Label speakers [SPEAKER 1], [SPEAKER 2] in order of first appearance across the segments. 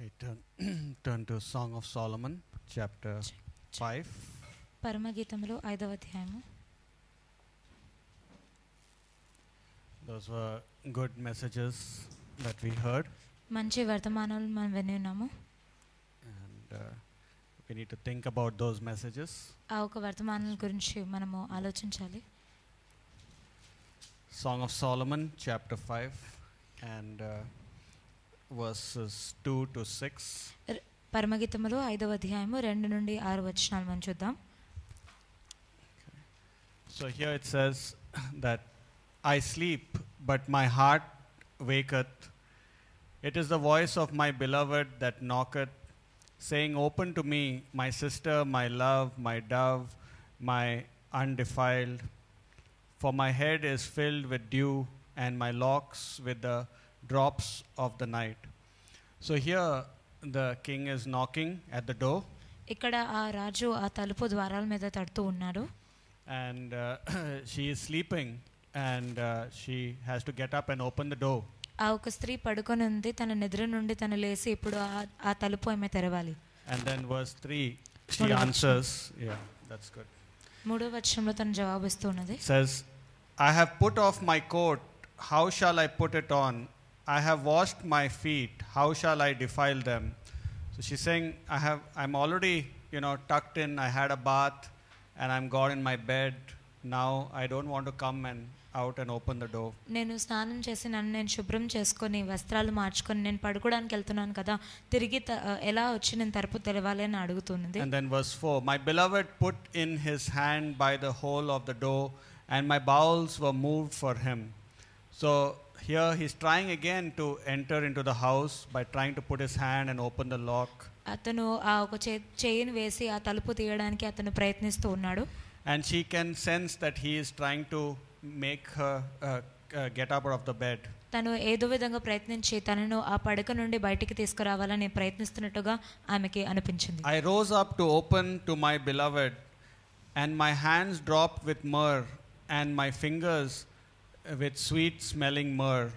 [SPEAKER 1] Okay, turn, turn to Song of Solomon, chapter 5.
[SPEAKER 2] పరమగీతంలో ఐదవ అధ్యాయము
[SPEAKER 1] Those were good messages that we heard,
[SPEAKER 2] మంచి వర్తమానాలు మనం విని ఉన్నాము
[SPEAKER 1] and uh, we need to think about those messages.
[SPEAKER 2] ఆ ఒక వర్తమానాల గురించి మనము ఆలోచించాలి
[SPEAKER 1] Song of Solomon, chapter 5, and uh, verses 2 to 6.
[SPEAKER 2] పరమగీతములో ఐదవ అధ్యాయము రెండు నుండి ఆరు వచనాలు మనం చూద్దాం
[SPEAKER 1] So here it says that I sleep, but my heart waketh. It is the voice of my beloved that knocketh, saying, Open to me, my sister, my love, my dove, my undefiled. For my head is filled with dew, and my locks with the drops of the night. So here the king is knocking at the door.
[SPEAKER 2] ఇక్కడ ఆ రాజు ఆ తలుపు ద్వారాల మీద తడుతూ ఉన్నాడు
[SPEAKER 1] and uh, she is sleeping and uh, she has to get up and open the door
[SPEAKER 2] ఆ ఒక స్త్రీ పడుకొని ఉంది తన నిద్ర నుండి తను లేచి ఇప్పుడు ఆ- ఆ తలుపు ఆమె తెరవాలి
[SPEAKER 1] and then verse 3 she
[SPEAKER 2] Hold on.
[SPEAKER 1] answers yeah that's good
[SPEAKER 2] మూడో వచనంలో తను జవాబిస్తూ ఉన్నది
[SPEAKER 1] says i have put off my coat how shall i put it on i have washed my feet how shall i defile them so she's saying i have i'm already you know tucked in i had a bath and i'm gone in my bed now i don't want to come and out and open the door
[SPEAKER 2] నేను స్నానం చేసి నన్ను నేను శుభ్రం చేసుకొని వస్త్రాలు మార్చుకొని నేను పడుకోవడానికి వెళ్తున్నాను కదా తిరిగి త- ఎలా వచ్చి నేను తలుపు తెరవాలి అని అడుగుతున్నది
[SPEAKER 1] And then verse 4 My beloved put in his hand by the hole of the door, and my bowels were moved for him. So here he's trying again to enter into the house by trying to put his hand and open the lock.
[SPEAKER 2] అతను ఆ ఒక చే చేయిని వేసి ఆ తలుపు తీయడానికి అతను ప్రయత్నిస్తూ ఉన్నాడు
[SPEAKER 1] And she can sense that he is trying to make her uh, uh, get up out of the bed.
[SPEAKER 2] తను ఏదో విధంగా ప్రయత్నించి తనను ఆ పడక నుండి బయటికి తీసుకురావాలని ప్రయత్నిస్తున్నట్టుగా ఆమెకి అనిపించింది
[SPEAKER 1] I rose up to open to my beloved, and my hands dropped with myrrh, and my fingers uh, with sweet smelling myrrh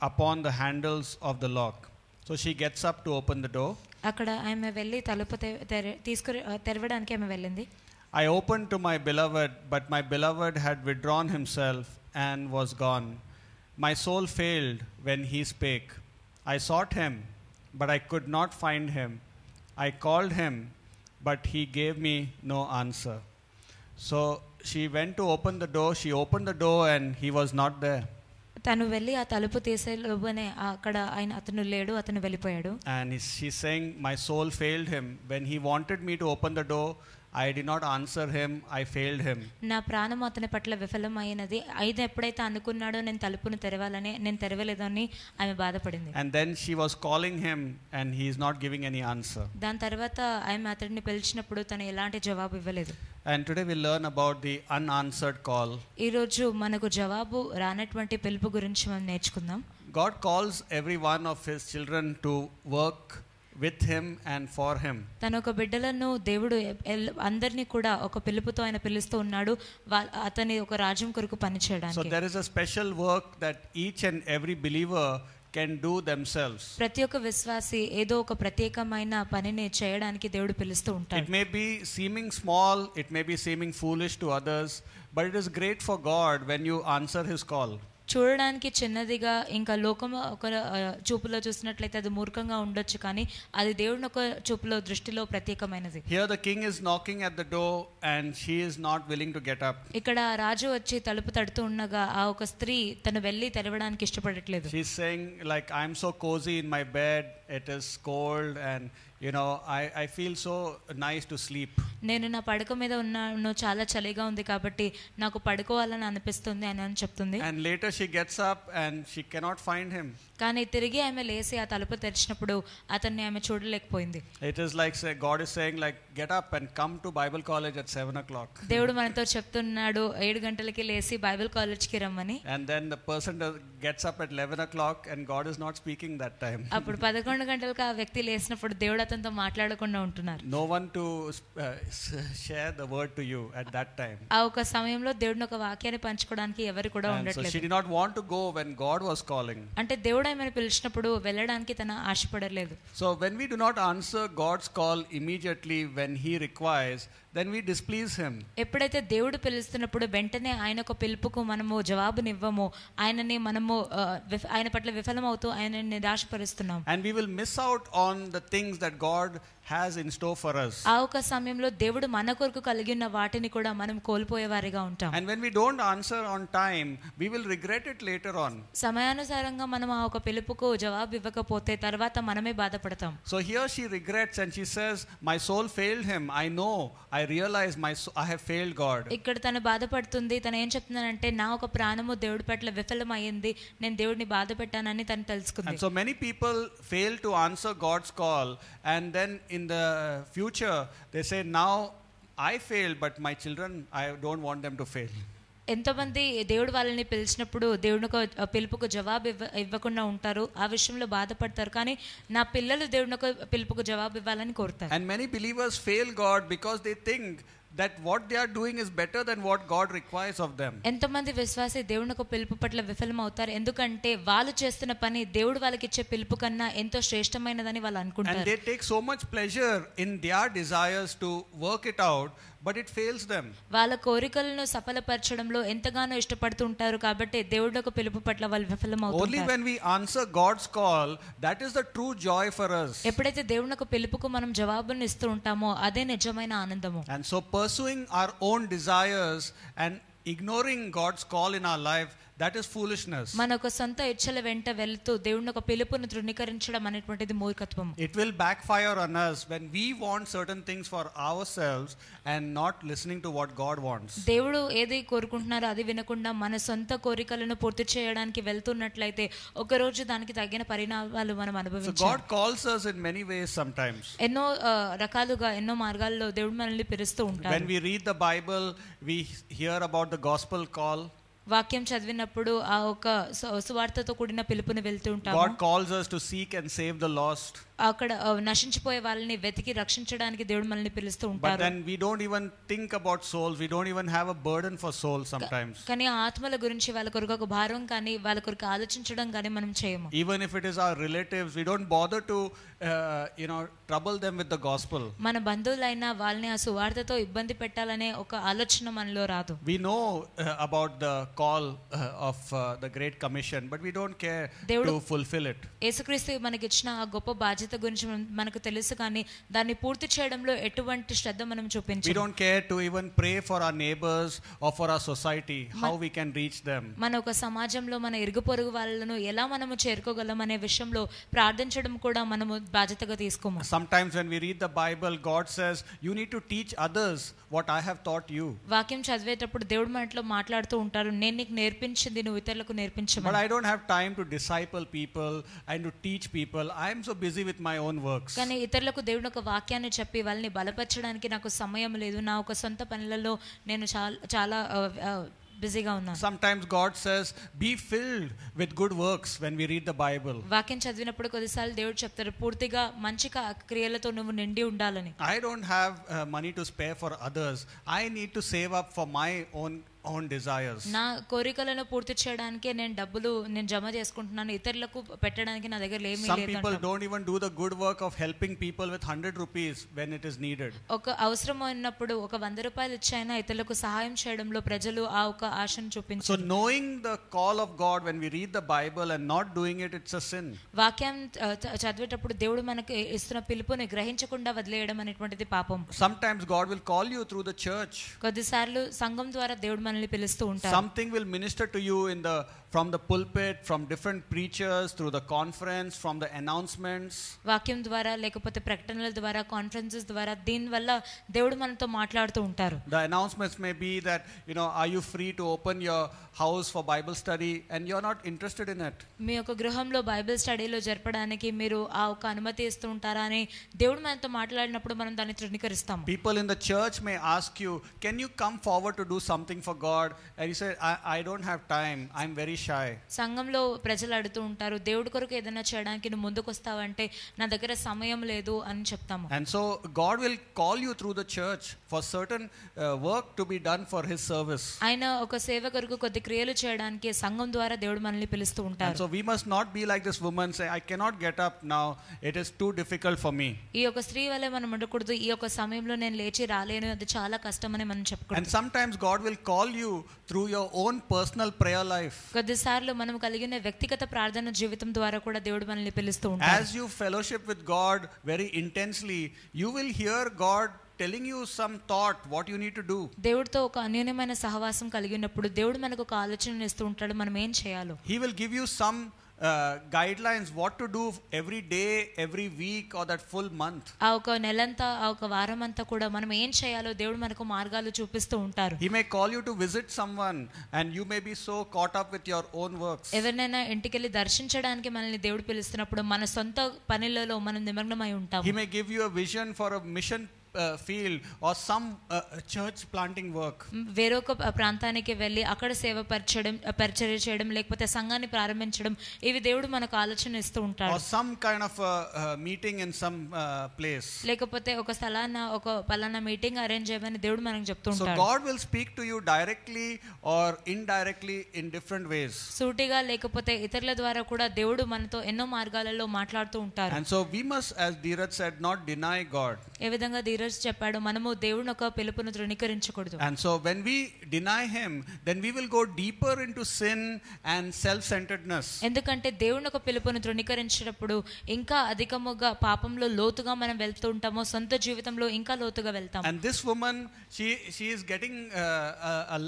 [SPEAKER 1] upon the handles of the lock. So she gets up to open the door.
[SPEAKER 2] అక్కడ ఆమె వెళ్ళి తలుపు తె- తెర- తీసుకుని ఆ, తెరవడానికి ఆమె వెళ్ళింది
[SPEAKER 1] I opened to my beloved, but my beloved had withdrawn himself and was gone. My soul failed when he spake. I sought him, but I could not find him. I called him, but he gave me no answer. So she went to open the door. She opened the door, and he was not there.
[SPEAKER 2] తను వెళ్ళి ఆ తలుపు తీసే లోపునే అక్కడ ఆయన అతను లేడు అతను వెళ్ళిపోయాడు
[SPEAKER 1] And he's- she's saying, My soul failed him. When he wanted me to open the door, I did not answer him. I failed him.
[SPEAKER 2] నా ప్రాణం అతని పట్ల విఫలమైనది అయితే ఎప్పుడైతే అనుకున్నాడో నేను తలుపును తెరవాలని నేను తెరవలేదని ఆమె బాధపడింది
[SPEAKER 1] And then she was calling him, and he is not giving any answer.
[SPEAKER 2] దాని తర్వాత ఆమె అతడిని పిలిచినప్పుడు తను ఎలాంటి జవాబు ఇవ్వలేదు
[SPEAKER 1] And today we learn about the unanswered call.
[SPEAKER 2] ఈరోజు మనకు జవాబు రానటువంటి పిలుపు గురించి మనం నేర్చుకుందాం
[SPEAKER 1] God calls every one of his children to work with him and for him.
[SPEAKER 2] తన ఒక బిడ్డలను దేవుడు ఎల్- అందరినీ కూడా ఒక పిలుపుతో ఆయన పిలుస్తూ ఉన్నాడు వా- అతని ఒక రాజ్యం కొరకు
[SPEAKER 1] So
[SPEAKER 2] పనిచేయడానికి
[SPEAKER 1] there is a special work that each and every believer can do themselves.
[SPEAKER 2] ప్రతి ఒక్క విశ్వాసి ఏదో ఒక ప్రత్యేకమైన పనిని చేయడానికి దేవుడు పిలుస్తూ
[SPEAKER 1] It
[SPEAKER 2] ఉంటాడు
[SPEAKER 1] may be seeming small, it may be seeming foolish to others, but it is great for God when you answer his call.
[SPEAKER 2] చూడడానికి చిన్నదిగా ఇంకా లోకం ఒక ఆ, చూపులో చూసినట్లయితే అది మూర్ఖంగా ఉండొచ్చు కానీ అది దేవుడిని ఒక చూపులో దృష్టిలో ప్రత్యేకమైనది
[SPEAKER 1] Here the king is knocking at the door and she is not willing to get up.
[SPEAKER 2] ఇక్కడ ఆ రాజు వచ్చి తలుపు తడుతూ ఉండగా ఆ ఒక స్త్రీ తను వెళ్ళి తెరవడానికి ఇష్టపడట్లేదు
[SPEAKER 1] She's saying, like, I'm so cozy in my bed, it is cold, and you know, I, I feel so nice to sleep.
[SPEAKER 2] నేను నా పడక మీద ఉన్నాను చాలా చలిగా ఉంది కాబట్టి నాకు పడుకోవాలని అనిపిస్తుంది అని అని చెప్తుంది
[SPEAKER 1] And later she gets up and she cannot find him.
[SPEAKER 2] కానీ తిరిగి ఆమె లేచి ఆ తలుపు తెరిచినప్పుడు అతన్ని ఆమె చూడలేకపోయింది
[SPEAKER 1] It is like say, God is saying, like, get up and come to Bible college at seven o'clock.
[SPEAKER 2] దేవుడు మనతో చెప్తున్నాడు ఏడు గంటలకి లేచి బైబిల్ కాలేజ్కి రమ్మని
[SPEAKER 1] And then the person does, gets up at eleven o'clock and God is not speaking that time.
[SPEAKER 2] అప్పుడు పదకొండు గంటలకు ఆ వ్యక్తి లేచినప్పుడు దేవుడు అతనితో మాట్లాడకుండా ఉంటున్నారు
[SPEAKER 1] No one to uh, s- share the word to you at that time.
[SPEAKER 2] ఆ ఒక సమయంలో దేవుడిని ఒక వాక్యాన్ని పంచుకోవడానికి ఎవరు కూడా
[SPEAKER 1] And so she
[SPEAKER 2] ఉండట్లేదు
[SPEAKER 1] did not want to go when God was calling.
[SPEAKER 2] అంటే దేవుడు ఏమైనా పిలిచినప్పుడు వెళ్ళడానికి తన ఆశపడలేదు
[SPEAKER 1] So when we do not answer God's call immediately when He requires, then we displease Him.
[SPEAKER 2] ఎప్పుడైతే దేవుడు పిలుస్తున్నప్పుడు వెంటనే ఆయన ఒక పిలుపుకు మనము జవాబునివ్వము ఆయనని మనము ఆ, విఫ- ఆయన పట్ల విఫలమవుతూ ఆయన నిరాశపరుస్తున్నాం
[SPEAKER 1] And we will miss out on the things that God has in store for us.
[SPEAKER 2] ఆ ఒక సమయంలో దేవుడు మన కొరకు కలిగి ఉన్న వాటిని కూడా మనం కోల్పోయేవారిగా ఉంటాం
[SPEAKER 1] And when we don't answer on time, we will regret it later on.
[SPEAKER 2] సమయానుసారంగా మనం ఆ ఒక పిలుపుకు జవాబు ఇవ్వకపోతే తర్వాత మనమే బాధపడతాం
[SPEAKER 1] So here she regrets and she says, My soul failed him. I know. I realize my so- I have failed God.
[SPEAKER 2] ఇక్కడ తను బాధపడుతుంది తను ఏం చెప్తున్నానంటే నా ఒక ప్రాణము దేవుడి పట్ల విఫలమైంది నేను దేవుడిని బాధ పెట్టానని తను తెలుసుకుంది
[SPEAKER 1] And so many people fail to answer God's call, and then in the future, they say, Now I failed, but my children, I don't want them to fail.
[SPEAKER 2] ఎంతోమంది దేవుడు వాళ్ళని పిలిచినప్పుడు దేవుని ఒక పిలుపుకు జవాబు ఇవ్వ ఇవ్వకుండా ఉంటారు ఆ విషయంలో బాధపడతారు కానీ నా పిల్లలు దేవుని ఒక పిలుపుకు జవాబు ఇవ్వాలని కోరుతారు
[SPEAKER 1] And many believers fail God because they think that what they are doing is better than what God requires of them.
[SPEAKER 2] ఎంతమంది విశ్వాసి దేవుని ఒక పిలుపు పట్ల విఫలం అవుతారు ఎందుకంటే వాళ్ళు చేస్తున్న పని దేవుడు వాళ్ళకి ఇచ్చే పిలుపు కన్నా ఎంతో శ్రేష్టమైనదని వాళ్ళు
[SPEAKER 1] And
[SPEAKER 2] అనుకుంటారు
[SPEAKER 1] they take so much pleasure in their desires to work it out, but it fails them.
[SPEAKER 2] వాళ్ళ కోరికలను సఫలపరచడంలో ఎంతగానో ఇష్టపడుతుంటారు కాబట్టి దేవుడి ఒక పిలుపు పట్ల వాళ్ళు విఫలం
[SPEAKER 1] Only
[SPEAKER 2] అవుతుంటారు
[SPEAKER 1] when we answer God's call, that is the true joy for us.
[SPEAKER 2] ఎప్పుడైతే దేవుని ఒక పిలుపుకు మనం జవాబును ఇస్తూ ఉంటామో అదే నిజమైన ఆనందము
[SPEAKER 1] And so, pursuing our own desires and ignoring God's call in our life, that is foolishness.
[SPEAKER 2] మన ఒక సొంత ఇచ్చల వెంట వెళ్తూ దేవుని ఒక పిలుపును తృణీకరించడం అనేటువంటిది మూర్ఖత్వం
[SPEAKER 1] It will backfire on us when we want certain things for ourselves and not listening to what God wants.
[SPEAKER 2] దేవుడు ఏది కోరుకుంటున్నారో అది వినకుండా మన సొంత కోరికలను పూర్తి చేయడానికి వెళ్తున్నట్లయితే ఒక రోజు దానికి తగిన పరిణామాలు మనం
[SPEAKER 1] So,
[SPEAKER 2] అనుభవించాలి
[SPEAKER 1] God calls us in many ways sometimes.
[SPEAKER 2] ఎన్నో ఆ, రకాలుగా ఎన్నో మార్గాల్లో దేవుడు మనల్ని పిలుస్తూ
[SPEAKER 1] When
[SPEAKER 2] ఉంటారు
[SPEAKER 1] we read the Bible, we hear about the gospel call.
[SPEAKER 2] వాక్యం చదివినప్పుడు ఆ ఒక సువార్తతో కూడిన పిలుపుని వెళ్తూ ఉంటాం
[SPEAKER 1] God calls us to seek and save the lost
[SPEAKER 2] అక్కడ నశించిపోయే వాళ్ళని వెతికి రక్షించడానికి దేవుడు మనల్ని పిలుస్తూ ఉంటారు.
[SPEAKER 1] Then we don't even think about souls we don't even have a burden for soul sometimes
[SPEAKER 2] కానీ ఆత్మల గురించి వాళ్ళ కొరకు ఒక భారం కానీ వాళ్ళ కొరకు ఆలోచించడం కానీ మనం చేయము.
[SPEAKER 1] Even if it is our relatives we don't bother to you know trouble them with the gospel
[SPEAKER 2] మన బంధువులైన వాళ్ళని ఆ సువార్తతో ఇబ్బంది పెట్టాలనే ఒక ఆలోచన మనలో రాదు.
[SPEAKER 1] We know about the call of the great commission but we don't care to fulfil it
[SPEAKER 2] యేసుక్రీస్తు మనకి ఇచ్చిన ఆ గొప్ప బాధ్యత బాధ్యత గురించి మనకు తెలుసు కానీ దాన్ని పూర్తి చేయడంలో ఎటువంటి శ్రద్ధ మనం
[SPEAKER 1] చూపించాలి
[SPEAKER 2] we
[SPEAKER 1] don't care to even pray for our neighbours or for our society how we can reach them
[SPEAKER 2] మన ఒక సమాజంలో మన ఇరుగు పొరుగు వాళ్ళను ఎలా మనము చేరుకోగలం అనే విషయంలో ప్రార్థించడం కూడా మనము బాధ్యతగా తీసుకోము.
[SPEAKER 1] Sometimes when we read the Bible God says you need to teach others what I have taught you
[SPEAKER 2] వాక్యం చదివేటప్పుడు దేవుడు మనట్లో మాట్లాడుతూ ఉంటారు నేను నీకు నేర్పించింది నువ్వు ఇతరులకు నేర్పించమని.
[SPEAKER 1] But I don't have time to disciple people and to teach people I am so busy with my own works
[SPEAKER 2] కానీ ఇతరులకు దేవుని ఒక వాక్యాన్ని చెప్పి వాళ్ళని బలపరచడానికి నాకు సమయం లేదు. నా ఒక సొంత పనులలో నేను చాలా చాలా uh, uh, బిజీగా ఉన్నాను.
[SPEAKER 1] Sometimes God says be filled with good works when we read the Bible
[SPEAKER 2] వాక్యం చదివినప్పుడు కొద్దిసార్లు దేవుడు చెప్తారు పూర్తిగా మంచి క్రియలతో నువ్వు నిండి ఉండాలని.
[SPEAKER 1] I don't have money to spare for others I need to save up for my own own own desires.
[SPEAKER 2] నా కోరికలను పూర్తి చేయడానికే నేను డబ్బులు నేను జమ చేసుకుంటున్నాను ఇతరులకు పెట్టడానికి నా దగ్గర ఏమీ
[SPEAKER 1] Some
[SPEAKER 2] లేదు
[SPEAKER 1] people
[SPEAKER 2] అంటాం.
[SPEAKER 1] don't even do the good work of helping people with 100 rupees when it is needed.
[SPEAKER 2] ఒక అవసరం ఉన్నప్పుడు ఒక వంద రూపాయలు ఇచ్చైనా ఇతరులకు సహాయం చేయడంలో ప్రజలు ఆ ఒక ఆశను
[SPEAKER 1] So,
[SPEAKER 2] చూపించారు
[SPEAKER 1] knowing the call of God when we read the Bible and not doing it, it's a sin.
[SPEAKER 2] వాక్యం ఆ, చ- చదివేటప్పుడు దేవుడు మనకు ఇస్తున్న పిలుపుని గ్రహించకుండా వదిలేయడం అనేటువంటిది పాపం
[SPEAKER 1] Sometimes God will call you through the church.
[SPEAKER 2] కొద్దిసార్లు సంఘం ద్వారా దేవుడు మనల్ని పిలుస్తూ ఉంటారు
[SPEAKER 1] Something will minister to you in the from the pulpit, from different preachers, through the conference, from the announcements.
[SPEAKER 2] వాక్యం ద్వారా లేకపోతే ప్రకటనల ద్వారా కాన్ఫరెన్సెస్ ద్వారా దీనివల్ల దేవుడు మనతో మాట్లాడుతూ ఉంటారు
[SPEAKER 1] The announcements may be that, you know, are you free to open your house for Bible study and you're not interested in it.
[SPEAKER 2] మీ యొక్క గృహంలో బైబిల్ స్టడీలో జరపడానికి మీరు ఆ ఒక అనుమతి ఇస్తూ ఉంటారా అని దేవుడు మనతో మాట్లాడినప్పుడు మనం దాన్ని తృణీకరిస్తాము
[SPEAKER 1] People in the church may ask you, can you come forward to do something for God? And you say, I, I don't have time. I'm very shy.
[SPEAKER 2] సంఘంలో ప్రజలు అడుగుతూ ఉంటారు దేవుడి కొరకు ఏదైనా చేయడానికి నువ్వు ముందుకొస్తావంటే నా దగ్గర సమయం లేదు అని చెప్తాము.
[SPEAKER 1] And so God will call you through the church for certain work to be done for his service
[SPEAKER 2] ఆయన ఒక సేవ కొరకు కొద్ది క్రియలు చేయడానికి సంఘం ద్వారా దేవుడు మనల్ని పిలుస్తూ ఉంటారు.
[SPEAKER 1] So we must not be like this woman say I cannot get up now it is too difficult for me
[SPEAKER 2] ఈ యొక్క స్త్రీ వలె మనం ఉండకూడదు. ఈ యొక్క సమయంలో నేను లేచి రాలేను. అది చాలా కష్టం అని మనం
[SPEAKER 1] చెప్పుకోవాలి
[SPEAKER 2] and
[SPEAKER 1] sometimes God will call you through your own personal prayer life
[SPEAKER 2] కొద్దిసార్లు మనం కలిగిన వ్యక్తిగత ప్రార్థన జీవితం ద్వారా కూడా దేవుడు మనల్ని పిలుస్తూ ఉంటాడు.
[SPEAKER 1] As you fellowship with God very intensely you will hear God telling you some thought what you need to do
[SPEAKER 2] దేవుడితో ఒక అన్యోన్యమైన సహవాసం కలిగినప్పుడు దేవుడు మనకు ఒక ఆలోచన ఇస్తూ ఉంటాడు మనం ఏం చేయాలో.
[SPEAKER 1] He will give you some uh, guidelines what to do every day, every week, or that full month.
[SPEAKER 2] ఆ ఒక నెలంతా ఆ ఒక వారం అంతా కూడా మనం ఏం చేయాలో దేవుడు మనకు మార్గాలు చూపిస్తూ ఉంటారు
[SPEAKER 1] He may call you to visit someone, and you may be so caught up with your own works.
[SPEAKER 2] ఎవరినైనా ఇంటికెళ్ళి దర్శించడానికి మనల్ని దేవుడు పిలుస్తున్నప్పుడు మన సొంత పనులలో మనం నిమగ్నమై ఉంటాం
[SPEAKER 1] He may give you a vision for a mission uh, field or some uh, church planting work.
[SPEAKER 2] వేరొక ప- ప్రాంతానికి వెళ్ళి అక్కడ సేవ పరచడం పరిచర్య చేయడం లేకపోతే సంఘాన్ని ప్రారంభించడం ఇవి దేవుడు మనకు ఆలోచన ఇస్తూ
[SPEAKER 1] Or
[SPEAKER 2] ఉంటాడు
[SPEAKER 1] some kind of a, uh meeting in some uh, place.
[SPEAKER 2] లేకపోతే ఒక స్థలాన ఒక పలానా మీటింగ్ అరేంజ్ చేయమని దేవుడు మనకు చెప్తూ
[SPEAKER 1] So
[SPEAKER 2] ఉంటాడు
[SPEAKER 1] God will speak to you directly or indirectly in different ways.
[SPEAKER 2] సూటిగా లేకపోతే ఇతరుల ద్వారా కూడా దేవుడు మనతో ఎన్నో మార్గాలలో మాట్లాడుతూ ఉంటారు
[SPEAKER 1] And so we must, as Dheeraj said, not deny God.
[SPEAKER 2] ఏ విధంగా ధీరజ్ పేతురు చెప్పాడు మనము దేవుని ఒక పిలుపును ధృణీకరించకూడదు
[SPEAKER 1] and so when we deny him then we will go deeper into sin and self centredness
[SPEAKER 2] ఎందుకంటే దేవుని ఒక పిలుపును ధృణీకరించినప్పుడు ఇంకా అధికముగా పాపంలో లోతుగా మనం వెళ్తూ ఉంటామో సొంత జీవితంలో ఇంకా లోతుగా వెళ్తాం.
[SPEAKER 1] And this woman she she is getting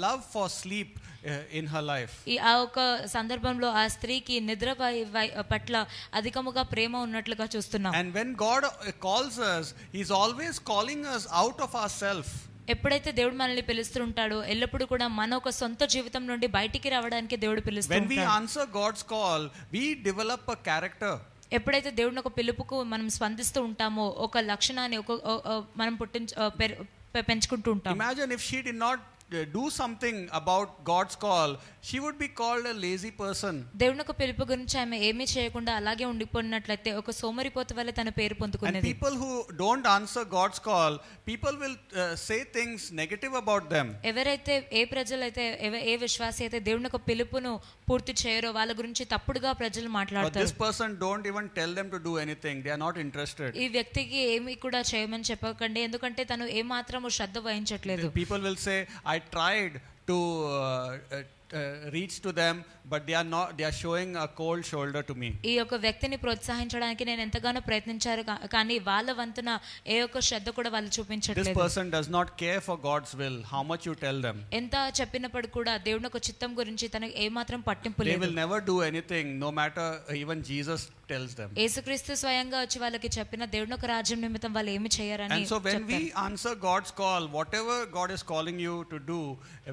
[SPEAKER 1] love for sleep uh, in her life.
[SPEAKER 2] ఈ ఆ ఒక సందర్భంలో ఆ స్త్రీకి నిద్ర వై- పట్ల అధికముగా ప్రేమ ఉన్నట్లుగా చూస్తున్నాం
[SPEAKER 1] And when God uh, calls us, He's always calling us out of ourselves.
[SPEAKER 2] ఎప్పుడైతే దేవుడు మనల్ని పిలుస్తుంటాడో ఎల్లప్పుడూ కూడా మన ఒక సొంత జీవితం నుండి బయటికి రావడానికి దేవుడు పిలుస్తూ
[SPEAKER 1] When we answer God's call, we develop a character.
[SPEAKER 2] ఎప్పుడైతే దేవుడిని ఒక పిలుపుకు మనం స్పందిస్తూ ఉంటామో ఒక లక్షణాన్ని ఒక మనం పుట్టించ పెంచుకుంటూ ఉంటాం
[SPEAKER 1] if she did not uh, do something about God's call, she would be called a lazy person.
[SPEAKER 2] దేవుని ఒక పిలుపు గురించి ఆమె ఏమీ చేయకుండా అలాగే ఉండిపోయినట్లయితే ఒక సోమరిపోతు వల్ల తన పేరు
[SPEAKER 1] And
[SPEAKER 2] పొందుకునేది
[SPEAKER 1] people who don't answer God's call, people will uh, say things negative about them.
[SPEAKER 2] ఎవరైతే ఏ ప్రజలైతే ఎవ- ఏ విశ్వాసి అయితే దేవుని ఒక పిలుపును పూర్తి చేయరో వాళ్ళ గురించి తప్పుడుగా ప్రజలు
[SPEAKER 1] But
[SPEAKER 2] మాట్లాడతారు
[SPEAKER 1] this person don't even tell them to do anything. They are not interested.
[SPEAKER 2] ఈ వ్యక్తికి ఏమి కూడా చేయమని చెప్పకండి ఎందుకంటే తను ఏ మాత్రము శ్రద్ధ వహించట్లేదు
[SPEAKER 1] People will say, I tried to uh, uh, reach to them, but they are not. They are showing a cold shoulder to me.
[SPEAKER 2] ఈ యొక్క వ్యక్తిని ప్రోత్సహించడానికి నేను ఎంతగానో ప్రయత్నించారు కా- కానీ వాళ్ళ వంతున ఏ ఒక్క శ్రద్ధ కూడా వాళ్ళు
[SPEAKER 1] This
[SPEAKER 2] చూపించట్లేదు
[SPEAKER 1] person does not care for God's will. How much you tell them,
[SPEAKER 2] ఎంత చెప్పినప్పుడు కూడా దేవుని ఒక చిత్తం గురించి తనకు ఏ మాత్రం పట్టింపు
[SPEAKER 1] they
[SPEAKER 2] లేదు
[SPEAKER 1] will never do anything, no matter even Jesus tells them.
[SPEAKER 2] యేసుక్రీస్తు స్వయంగా వచ్చి వాళ్ళకి చెప్పిన దేవుని ఒక రాజ్యం నిమిత్తం వాళ్ళు ఏమి చేయరని
[SPEAKER 1] And so when
[SPEAKER 2] చెప్తారు.
[SPEAKER 1] we answer God's call, whatever God is calling you to do,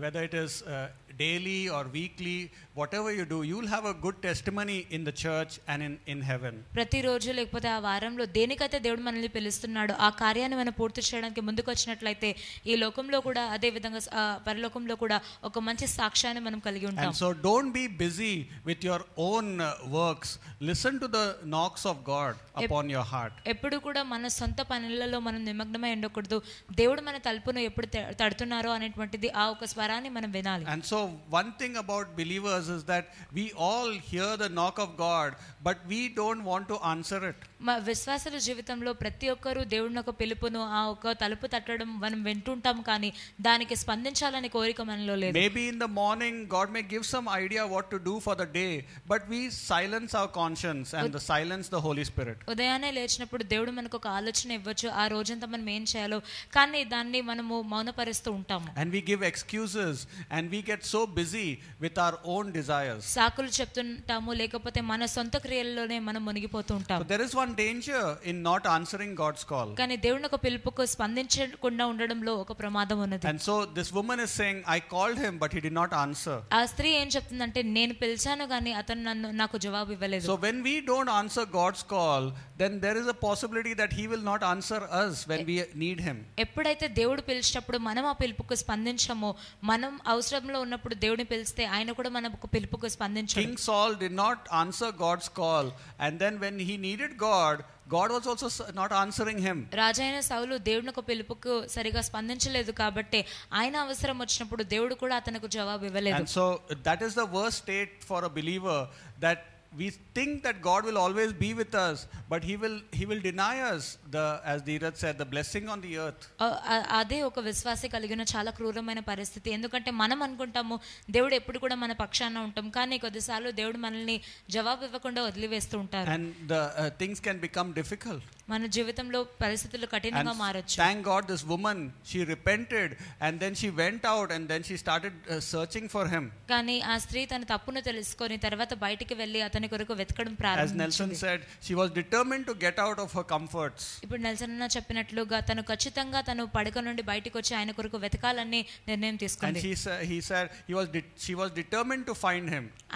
[SPEAKER 1] whether it is uh, daily or weekly, whatever you do, you will have a good testimony in the church and in, in heaven.
[SPEAKER 2] ప్రతిరోజు లేకపోతే ఆ వారంలో దేనికైతే దేవుడు మనల్ని పిలుస్తున్నాడో ఆ కార్యాన్ని మనం పూర్తి చేయడానికి ముందుకు వచ్చినట్లయితే ఈ లోకంలో కూడా అదే విధంగా ఆ పరలోకంలో కూడా ఒక మంచి సాక్ష్యాన్ని మనం కలిగి ఉంటాం
[SPEAKER 1] And so don't be busy with your own uh, works. Listen to the knocks of God upon your heart.
[SPEAKER 2] ఎప్పుడు కూడా మన సొంత పనులలో మనం నిమగ్నమై ఉండకూడదు దేవుడు మన తలుపును ఎప్పుడు త- తడుతున్నారో అనేటువంటిది ఆ ఒక స్వరాన్ని మనం వినాలి
[SPEAKER 1] And so, one thing about believers is that we all hear the knock of God, but we don't want to answer it.
[SPEAKER 2] మా విశ్వాసుల జీవితంలో ప్రతి ఒక్కరూ దేవుడిని ఒక పిలుపును ఆ ఒక తలుపు తట్టడం మనం వింటుంటాం కానీ దానికి స్పందించాలనే కోరిక మనలో లేదు
[SPEAKER 1] Maybe in the morning, God may give some idea what to do for the day, but we silence our conscience and the silence the Holy Spirit.
[SPEAKER 2] ఉదయాన్నే లేచినప్పుడు దేవుడు మనకు ఒక ఆలోచన ఇవ్వచ్చు ఆ రోజంతా మనం ఏం చేయాలో కానీ దాన్ని మనము మౌనపరుస్తూ ఉంటాము
[SPEAKER 1] And we give excuses and we get so busy with our own desires.
[SPEAKER 2] సాకులు చెప్తుంటాము లేకపోతే మన సొంత క్రియల్లోనే మనం మునిగిపోతూ ఉంటాం
[SPEAKER 1] So, there is one danger in not answering God's call.
[SPEAKER 2] కానీ దేవుని ఒక పిలుపుకు స్పందించకుండా ఉండడంలో ఒక ప్రమాదం ఉన్నది
[SPEAKER 1] And so, this woman is saying, I called him, but he did not answer.
[SPEAKER 2] ఆ స్త్రీ ఏం చెప్తుందంటే నేను పిలిచాను కానీ అతను నన్ను నాకు జవాబు ఇవ్వలేదు
[SPEAKER 1] So when we don't answer God's call, then there is a possibility that He will not answer us when we need Him.
[SPEAKER 2] ఎప్పుడైతే దేవుడు పిలిచినప్పుడు మనం ఆ పిలుపుకు స్పందించమో మనం అవసరంలో ఉన్నప్పుడు ఉన్నప్పుడు దేవుడిని పిలిస్తే ఆయన కూడా మన ఒక పిలుపుకు స్పందించాడు
[SPEAKER 1] King Saul did not answer God's call, and then when he needed God, God was also s- not answering him.
[SPEAKER 2] రాజైన సౌలు దేవుని ఒక పిలుపుకు సరిగా స్పందించలేదు కాబట్టి ఆయన అవసరం వచ్చినప్పుడు దేవుడు కూడా అతనికి జవాబు ఇవ్వలేదు
[SPEAKER 1] And so that is the worst state for a believer that we think that God will always be with us, but He will He will deny us the as Dheeraj said, the blessing on the earth.
[SPEAKER 2] ఆ- ఆ- అదే ఒక విశ్వాసి కలిగిన చాలా క్రూరమైన పరిస్థితి ఎందుకంటే మనం అనుకుంటాము దేవుడు ఎప్పుడు కూడా మన పక్షాన ఉంటాం కానీ కొద్దిసార్లు దేవుడు మనల్ని జవాబు ఇవ్వకుండా వదిలివేస్తూ ఉంటారు
[SPEAKER 1] And the uh, things can become difficult.
[SPEAKER 2] మన జీవితంలో పరిస్థితులు
[SPEAKER 1] And
[SPEAKER 2] కఠినంగా మారొచ్చు
[SPEAKER 1] thank God, this woman she repented, and then she went out, and then she started uh, searching for him.
[SPEAKER 2] కానీ ఆ స్త్రీ తన తప్పును తెలుసుకొని తర్వాత బయటికి వెళ్ళి అతని కొరకు వెతకడం
[SPEAKER 1] As Nelson
[SPEAKER 2] ప్రారంభించింది
[SPEAKER 1] said, she was determined to get out of her comforts.
[SPEAKER 2] ఇప్పుడు నెల్సన్ చెప్పినట్లుగా తను ఖచ్చితంగా తను పడక నుండి బయటకు వచ్చి ఆయన కొరకు వెతకాలని నిర్ణయం తీసుకుంది.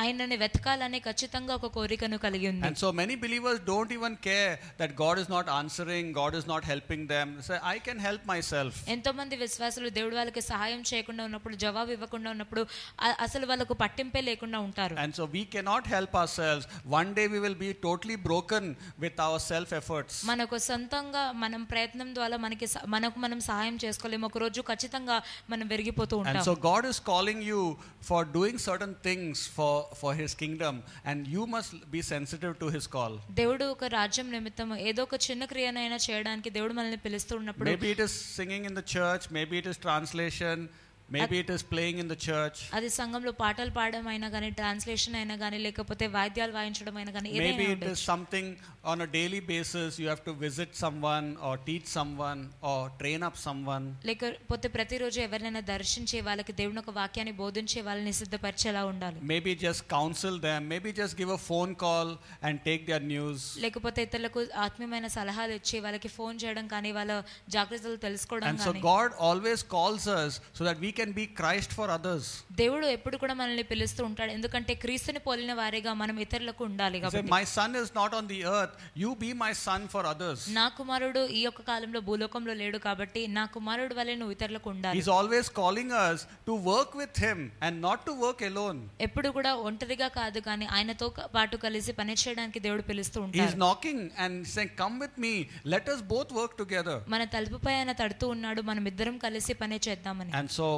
[SPEAKER 2] ఆయనని వెతకాలని ఖచ్చితంగా ఒక కోరికను కలిగి ఉంది.
[SPEAKER 1] And so many believers don't even care that God is not answering God is not helping them so I can help myself
[SPEAKER 2] ఎంతో మంది విశ్వాసులు దేవుడు వాళ్ళకి సహాయం చేయకుండా ఉన్నప్పుడు జవాబు ఇవ్వకుండా ఉన్నప్పుడు అసలు వాళ్ళకు పట్టింపే లేకుండా ఉంటారు.
[SPEAKER 1] And so we cannot help our self one day we will be totally broken with our self efforts
[SPEAKER 2] మనకు సొంత సొంతంగా మనం ప్రయత్నం ద్వారా మనకి స- మనకు మనం సహాయం చేసుకోలేము ఒక రోజు ఖచ్చితంగా మనం విరిగిపోతూ
[SPEAKER 1] And
[SPEAKER 2] ఉంటాం
[SPEAKER 1] so God is calling you for doing certain things for, for His kingdom, and you must be sensitive to His call.
[SPEAKER 2] దేవుడు ఒక రాజ్యం నిమిత్తం ఏదో ఒక చిన్న క్రియనైనా చేయడానికి దేవుడు మనల్ని పిలుస్తూ ఉన్నప్పుడు
[SPEAKER 1] Maybe it is singing in the church, maybe it is translation, maybe it is playing in the church.
[SPEAKER 2] అది సంఘంలో పాటలు పాడడం అయినా కానీ ట్రాన్స్లేషన్ అయినా కానీ లేకపోతే వాయిద్యాలు వాయించడం అయినా కానీ
[SPEAKER 1] Maybe
[SPEAKER 2] ఏదైనా
[SPEAKER 1] it
[SPEAKER 2] ఉండొచ్చు.
[SPEAKER 1] is something on a daily basis you have to visit someone or teach someone or train up someone.
[SPEAKER 2] లేకపోతే ప్రతిరోజు ఎవరినైనా దర్శించే వాళ్ళకి దేవుని ఒక వాక్యాన్ని బోధించే వాళ్ళని సిద్ధపరిచేలా ఉండాలి
[SPEAKER 1] Maybe just counsel them, maybe just give a phone call and take their news.
[SPEAKER 2] లేకపోతే ఇతరులకు ఆత్మీయమైన సలహాలు ఇచ్చి వాళ్ళకి ఫోన్ చేయడం కానీ వాళ్ళ జాగ్రత్తలు తెలుసుకోవడం
[SPEAKER 1] And so
[SPEAKER 2] కానీ
[SPEAKER 1] God always calls us so that we can be Christ for others.
[SPEAKER 2] దేవుడు ఎప్పుడు కూడా మనల్ని పిలుస్తూ ఉంటాడు ఎందుకంటే క్రీస్తుని పోలిన వారిగా మనం ఇతరులకు ఉండాలి
[SPEAKER 1] He said,
[SPEAKER 2] కాబట్టి
[SPEAKER 1] My son is not on the earth, you be my son for others.
[SPEAKER 2] నా కుమారుడు ఈ యొక్క కాలంలో భూలోకంలో లేడు కాబట్టి నా కుమారుడు వల్లే నువ్వు ఇతరులకు ఉండాలి
[SPEAKER 1] He's always calling us to work with him and not to work alone.
[SPEAKER 2] ఎప్పుడు కూడా ఒంటరిగా కాదు కానీ ఆయనతో క- పాటు కలిసి పని చేయడానికి దేవుడు పిలుస్తూ
[SPEAKER 1] He's
[SPEAKER 2] ఉంటాడు
[SPEAKER 1] knocking and saying, Come with me, let us both work together.
[SPEAKER 2] మన తలుపుపై ఆయన తడుతూ ఉన్నాడు మనం ఇద్దరం కలిసి పని చేద్దామని
[SPEAKER 1] And so,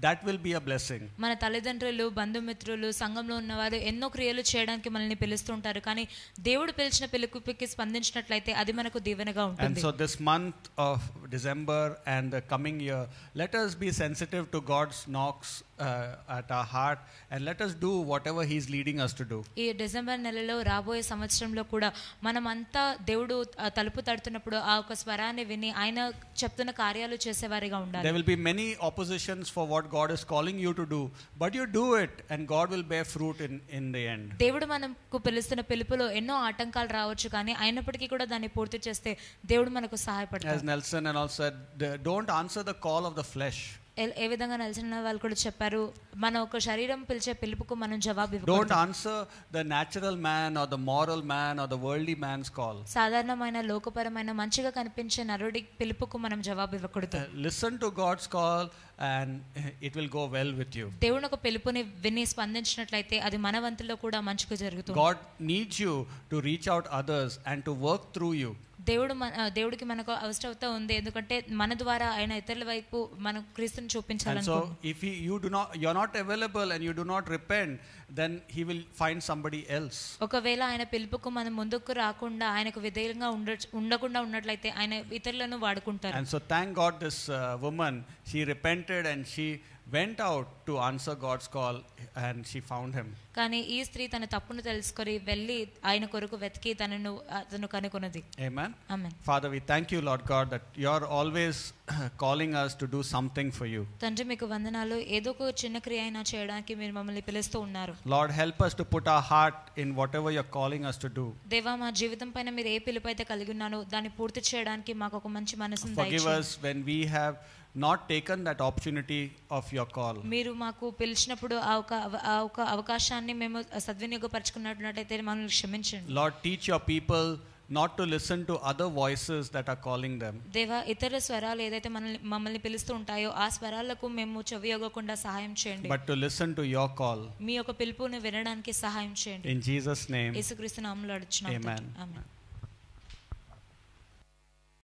[SPEAKER 1] that will be a blessing.
[SPEAKER 2] మన తల్లిదండ్రులు బంధుమిత్రులు సంఘంలో ఉన్నవారు ఎన్నో క్రియలు చేయడానికి మనల్ని పిలుస్తుంటారు కానీ దేవుడు పిలిచిన పిలుపుకి స్పందించినట్లయితే అది మనకు దీవెనగా
[SPEAKER 1] And
[SPEAKER 2] ఉంటుంది
[SPEAKER 1] so, this month of December and the coming year, let us be sensitive to God's knocks uh, at our heart and let us do whatever He's leading us to do.
[SPEAKER 2] ఈ December నెలలో రాబోయే సంవత్సరంలో కూడా మనమంతా దేవుడు ఆ తలుపు తడుతున్నప్పుడు ఆ ఒక స్వరాన్ని విని ఆయన చెప్తున్న కార్యాలు చేసేవారిగా ఉండాలి
[SPEAKER 1] There will be many oppositions for what God is calling you to do, but you do it and God will bear fruit in, in the end.
[SPEAKER 2] దేవుడు మనకు పిలుస్తున్న పిలుపులో ఎన్నో ఆటంకాలు రావచ్చు కానీ అయినప్పటికీ కూడా దాన్ని పూర్తి చేస్తే దేవుడు మనకు
[SPEAKER 1] As
[SPEAKER 2] సహాయపడతాడు
[SPEAKER 1] Nelson and all said, "D- don't answer the call of the flesh.
[SPEAKER 2] ఏ విధంగా నలిచిన వాళ్ళు కూడా చెప్పారు మన ఒక శరీరం పిలిచే పిలుపుకు మనం జవాబు
[SPEAKER 1] ఇవ్వాలి
[SPEAKER 2] don't
[SPEAKER 1] answer the natural man or the moral man or the worldly man's call
[SPEAKER 2] సాధారణమైన లోకపరమైన మంచిగా కనిపించే నరుడి పిలుపుకు మనం జవాబు ఇవ్వకూడదు.
[SPEAKER 1] Listen to God's call and it will go well with you
[SPEAKER 2] దేవుని ఒక పిలుపుని విని స్పందించినట్లయితే అది మన వంతులో కూడా మంచిగా జరుగుతుంది.
[SPEAKER 1] God needs you to reach out others and to work through you
[SPEAKER 2] దేవుడు మన దేవుడికి మనకు అవసరత ఉంది. ఎందుకంటే మన ద్వారా ఆయన ఇతరుల వైపు మన క్రీస్తుని చూపించాలని
[SPEAKER 1] so if you do not you are not available and you do not repent then he will find somebody else
[SPEAKER 2] ఒకవేళ ఆయన పిలుపుకు మనం ముందుకు రాకుండా ఆయనకు విధేయంగా ఉండకుండా ఉన్నట్లయితే ఆయన ఇతరులను వాడుకుంటారు.
[SPEAKER 1] And so thank God this woman she repented and she went out to answer God's call and she found him.
[SPEAKER 2] కానీ ఈ స్త్రీ తన తప్పును తెలుసుకొని వెళ్ళి ఆయన కొరకు వెతికి తనను అతను కనుగొన్నది
[SPEAKER 1] Amen.
[SPEAKER 2] ఆమె
[SPEAKER 1] Father, we thank you, Lord God, that you're always calling us to do something for you.
[SPEAKER 2] తండ్రి మీకు వందనాలు ఏదో ఒక చిన్న క్రియ అయినా చేయడానికి మీరు మమ్మల్ని పిలుస్తూ ఉన్నారు
[SPEAKER 1] Lord, help us to put our heart in whatever you're calling us to do.
[SPEAKER 2] దేవా మా జీవితం పైన మీరు ఏ పిలుపు అయితే కలిగి ఉన్నానో దాన్ని పూర్తి చేయడానికి మాకు ఒక మంచి మనసును
[SPEAKER 1] Forgive
[SPEAKER 2] దయచేయండి.
[SPEAKER 1] us when we have not taken that opportunity of your call.
[SPEAKER 2] మీరు మాకు పిలిచినప్పుడు ఆ ఒక అవ- ఆ ఒక అవకాశాన్ని మేము సద్వినియోగపరచుకున్నట్లయితే మనల్ని క్షమించండి
[SPEAKER 1] Lord, teach your people not to listen to other voices that are calling them.
[SPEAKER 2] దేవా ఇతర స్వరాలు ఏదైతే మనల్ని మమ్మల్ని పిలుస్తూ ఉంటాయో ఆ స్వరాలకు మేము చెవియొగకుండా సహాయం చేయండి
[SPEAKER 1] but to listen to your call.
[SPEAKER 2] మీ యొక్క పిలుపుని వినడానికి సహాయం చేయండి
[SPEAKER 1] In Jesus' name,
[SPEAKER 2] యేసుక్రీస్తు నామంలో అడుచున్నాం
[SPEAKER 1] Amen.
[SPEAKER 2] ఆమె